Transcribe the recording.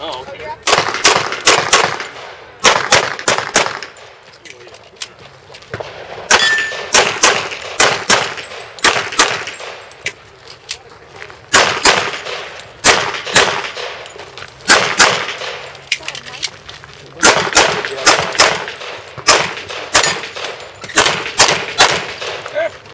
Oh, okay.